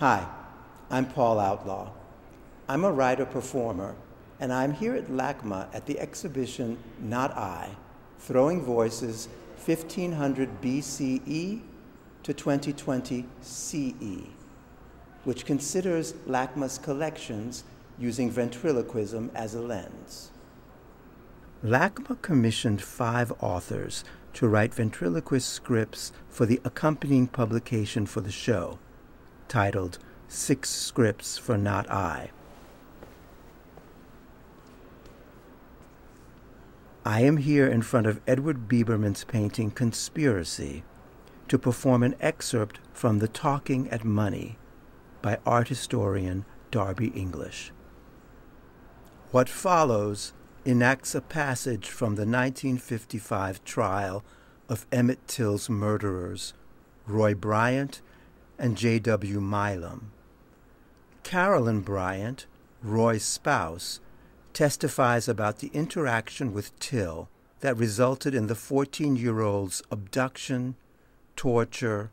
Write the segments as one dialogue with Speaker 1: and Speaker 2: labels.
Speaker 1: Hi, I'm Paul Outlaw. I'm a writer performer, and I'm here at LACMA at the exhibition Not I Throwing Voices 1500 BCE to 2020 CE, which considers LACMA's collections using ventriloquism as a lens. LACMA commissioned five authors to write ventriloquist scripts for the accompanying publication for the show, titled Six Scripts for Not I. I am here in front of Edward Biberman's painting Conspiracy to perform an excerpt from The Talking at Money by art historian Darby English. What follows enacts a passage from the 1955 trial of Emmett Till's murderers, Roy Bryant and J.W. Milam. Carolyn Bryant, Roy's spouse, testifies about the interaction with Till that resulted in the 14 year old's abduction, torture,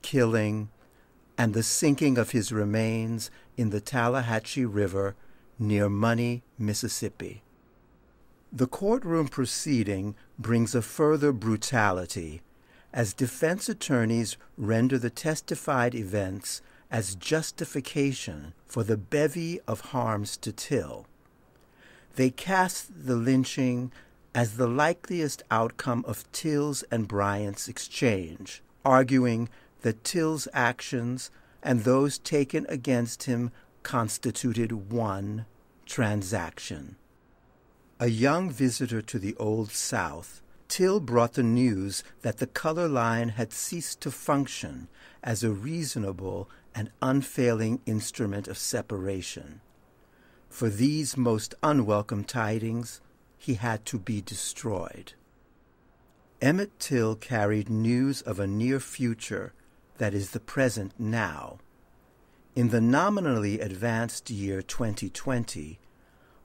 Speaker 1: killing, and the sinking of his remains in the Tallahatchie River near Money, Mississippi. The courtroom proceeding brings a further brutality as defense attorneys render the testified events as justification for the bevy of harms to Till. They cast the lynching as the likeliest outcome of Till's and Bryant's exchange, arguing that Till's actions and those taken against him constituted one transaction. A young visitor to the Old South, Till brought the news that the color line had ceased to function as a reasonable and unfailing instrument of separation. For these most unwelcome tidings, he had to be destroyed. Emmett Till carried news of a near future that is the present now. In the nominally advanced year 2020,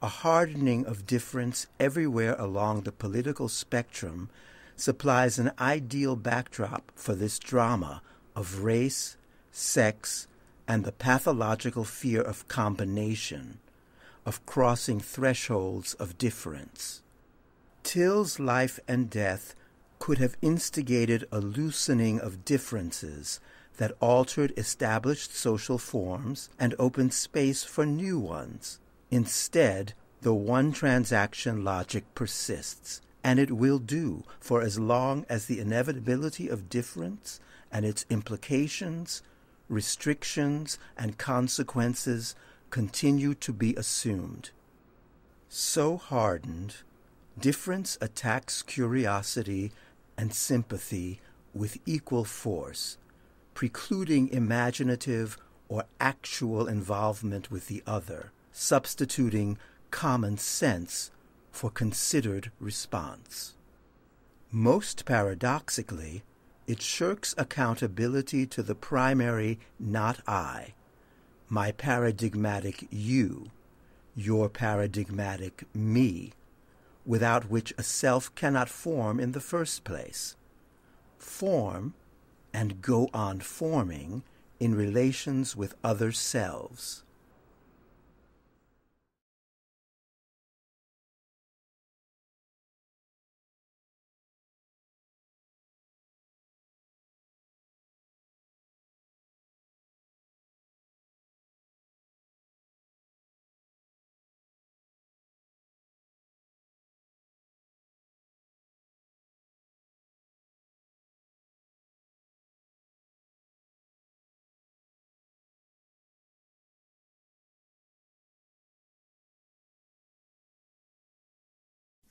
Speaker 1: a hardening of difference everywhere along the political spectrum supplies an ideal backdrop for this drama of race, sex, and the pathological fear of combination, of crossing thresholds of difference. Till's life and death could have instigated a loosening of differences that altered established social forms and opened space for new ones. Instead, the one transaction logic persists, and it will do for as long as the inevitability of difference and its implications, restrictions, and consequences continue to be assumed. So hardened, difference attacks curiosity and sympathy with equal force, precluding imaginative or actual involvement with the other, substituting common sense for considered response. Most paradoxically, it shirks accountability to the primary not I, my paradigmatic you, your paradigmatic me, without which a self cannot form in the first place. Form and go on forming in relations with other selves.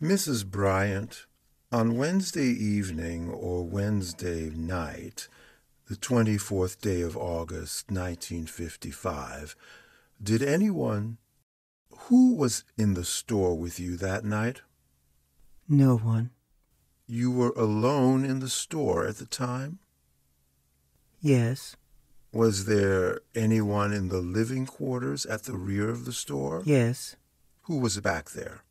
Speaker 2: Mrs. Bryant, on Wednesday evening or Wednesday night, the 24th day of August, 1955, did anyone. Who was in the store with you that night?
Speaker 1: No one.
Speaker 2: You were alone in the store at the time?
Speaker 1: Yes.
Speaker 2: Was there anyone in the living quarters at the rear of the store?
Speaker 1: Yes.
Speaker 2: Who was back there?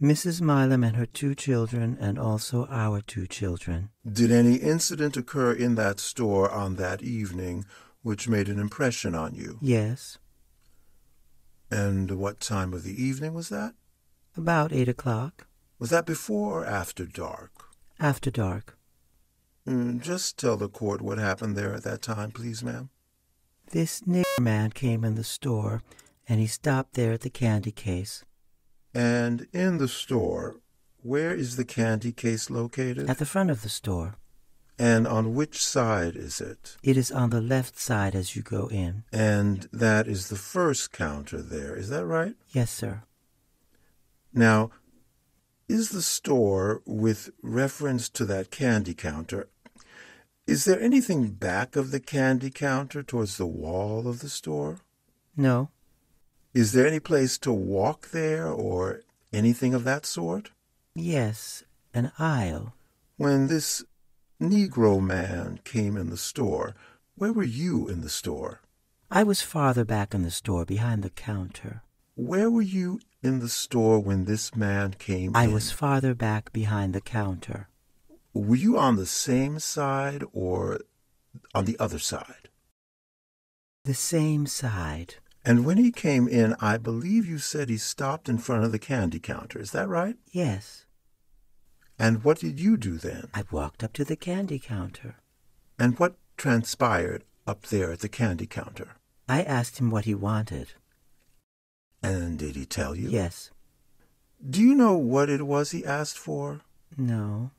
Speaker 1: Mrs. Milam and her two children, and also our two children.
Speaker 2: Did any incident occur in that store on that evening which made an impression on you.
Speaker 1: Yes.
Speaker 2: And what time of the evening was that?
Speaker 1: About eight o'clock.
Speaker 2: Was that before or after dark?
Speaker 1: After dark.
Speaker 2: Mm, just tell the court what happened there at that time, please, ma'am.
Speaker 1: This nigger man came in the store, and he stopped there at the candy case.
Speaker 2: And in the store, where is the candy case located?
Speaker 1: At the front of the store.
Speaker 2: And on which side is it?
Speaker 1: It is on the left side as you go in.
Speaker 2: And that is the first counter there, is that right?
Speaker 1: Yes, sir.
Speaker 2: Now, is the store, with reference to that candy counter, is there anything back of the candy counter towards the wall of the store?
Speaker 1: No.
Speaker 2: Is there any place to walk there or anything of that sort?
Speaker 1: Yes, an aisle.
Speaker 2: When this Negro man came in the store, where were you in the store?
Speaker 1: I was farther back in the store behind the counter.
Speaker 2: Where were you in the store when this man came
Speaker 1: I
Speaker 2: in?
Speaker 1: was farther back behind the counter.
Speaker 2: Were you on the same side or on the other side?
Speaker 1: The same side.
Speaker 2: And when he came in, I believe you said he stopped in front of the candy counter. Is that right?
Speaker 1: Yes.
Speaker 2: And what did you do then?
Speaker 1: I walked up to the candy counter.
Speaker 2: And what transpired up there at the candy counter?
Speaker 1: I asked him what he wanted.
Speaker 2: And did he tell you?
Speaker 1: Yes.
Speaker 2: Do you know what it was he asked for?
Speaker 1: No.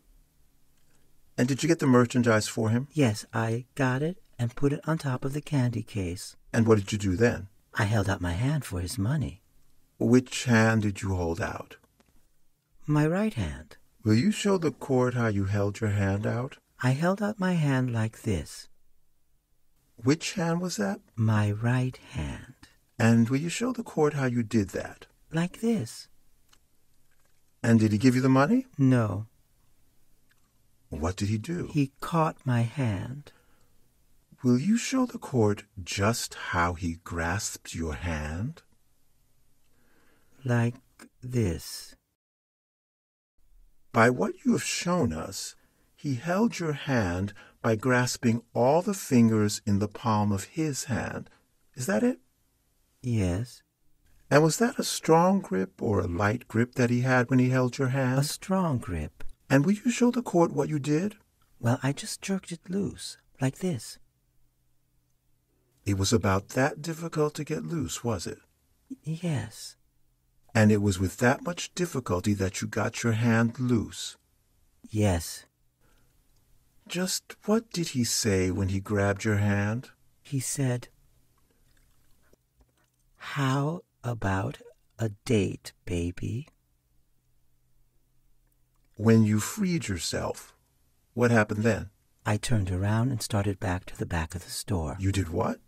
Speaker 2: And did you get the merchandise for him?
Speaker 1: Yes, I got it and put it on top of the candy case.
Speaker 2: And what did you do then?
Speaker 1: I held out my hand for his money.
Speaker 2: Which hand did you hold out?
Speaker 1: My right hand.
Speaker 2: Will you show the court how you held your hand out?
Speaker 1: I held out my hand like this.
Speaker 2: Which hand was that?
Speaker 1: My right hand.
Speaker 2: And will you show the court how you did that?
Speaker 1: Like this.
Speaker 2: And did he give you the money?
Speaker 1: No.
Speaker 2: What did he do?
Speaker 1: He caught my hand.
Speaker 2: Will you show the court just how he grasped your hand?
Speaker 1: Like this.
Speaker 2: By what you have shown us, he held your hand by grasping all the fingers in the palm of his hand. Is that it?
Speaker 1: Yes.
Speaker 2: And was that a strong grip or a light grip that he had when he held your hand?
Speaker 1: A strong grip.
Speaker 2: And will you show the court what you did?
Speaker 1: Well, I just jerked it loose. Like this.
Speaker 2: It was about that difficult to get loose, was it?
Speaker 1: Yes.
Speaker 2: And it was with that much difficulty that you got your hand loose.
Speaker 1: Yes.
Speaker 2: Just what did he say when he grabbed your hand?
Speaker 1: He said, How about a date, baby?
Speaker 2: When you freed yourself, what happened then?
Speaker 1: I turned around and started back to the back of the store.
Speaker 2: You did what?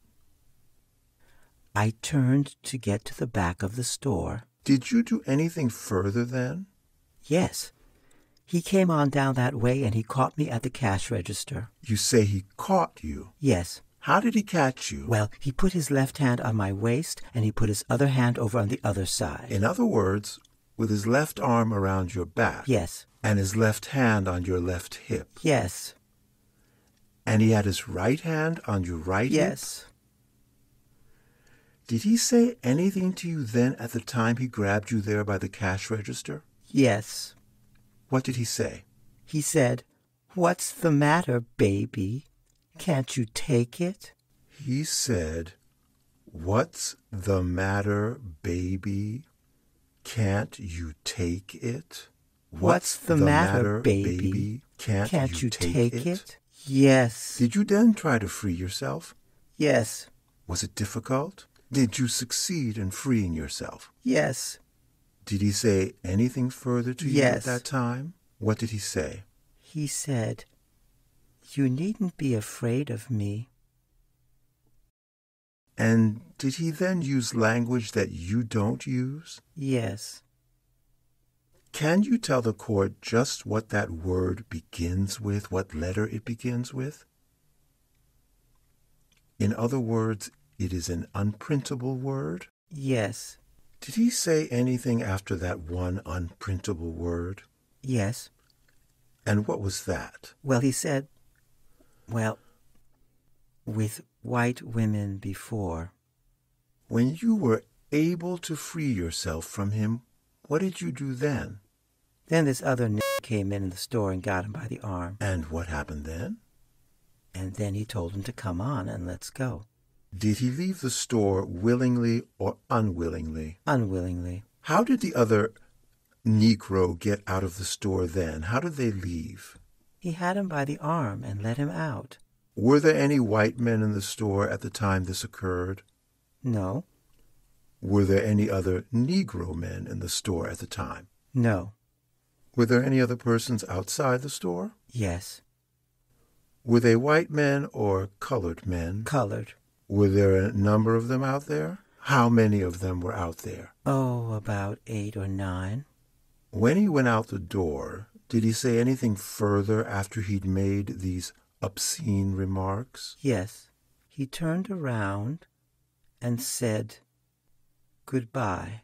Speaker 1: I turned to get to the back of the store.
Speaker 2: Did you do anything further then?
Speaker 1: Yes. He came on down that way and he caught me at the cash register.
Speaker 2: You say he caught you.
Speaker 1: Yes.
Speaker 2: How did he catch you?
Speaker 1: Well, he put his left hand on my waist and he put his other hand over on the other side.
Speaker 2: In other words, with his left arm around your back
Speaker 1: Yes.
Speaker 2: and his left hand on your left hip.
Speaker 1: Yes.
Speaker 2: And he had his right hand on your right hip?
Speaker 1: Yes.
Speaker 2: Did he say anything to you then at the time he grabbed you there by the cash register?
Speaker 1: Yes.
Speaker 2: What did he say?
Speaker 1: He said, What's the matter, baby? Can't you take it?
Speaker 2: He said, What's the matter, baby? Can't you take it?
Speaker 1: What's the matter, baby?
Speaker 2: Can't,
Speaker 1: Can't
Speaker 2: you, take,
Speaker 1: it? Yes.
Speaker 2: Did you then try to free yourself?
Speaker 1: Yes.
Speaker 2: Was it difficult? Did you succeed in freeing yourself?
Speaker 1: Yes.
Speaker 2: Did he say anything further to you at that time? What did he say?
Speaker 1: He said, You needn't be afraid of me.
Speaker 2: And did he then use language that you don't use?
Speaker 1: Yes.
Speaker 2: Can you tell the court just what that word begins with, what letter it begins with? In other words, it is an unprintable word?
Speaker 1: Yes.
Speaker 2: Did he say anything after that one unprintable word?
Speaker 1: Yes.
Speaker 2: And what was that?
Speaker 1: Well, he said, Well, with white women before.
Speaker 2: When you were able to free yourself from him, what did you do then?
Speaker 1: Then this other n came in the store and got him by the arm.
Speaker 2: And what happened then?
Speaker 1: And then he told him to come on and let's go.
Speaker 2: Did he leave the store willingly or unwillingly?
Speaker 1: Unwillingly.
Speaker 2: How did the other Negro get out of the store then? How did they leave?
Speaker 1: He had him by the arm and let him out.
Speaker 2: Were there any white men in the store at the time this occurred?
Speaker 1: No.
Speaker 2: Were there any other Negro men in the store at the time?
Speaker 1: No.
Speaker 2: Were there any other persons outside the store?
Speaker 1: Yes.
Speaker 2: Were they white men or colored men?
Speaker 1: Colored.
Speaker 2: Were there a number of them out there? How many of them were out there?
Speaker 1: Oh, about eight or nine.
Speaker 2: When he went out the door, did he say anything further after he'd made these obscene remarks?
Speaker 1: Yes. He turned around and said, Goodbye.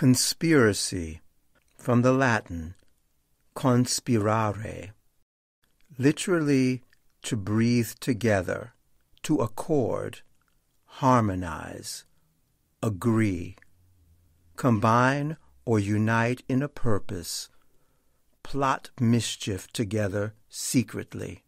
Speaker 1: Conspiracy, from the Latin conspirare, literally to breathe together, to accord, harmonize, agree, combine or unite in a purpose, plot mischief together secretly.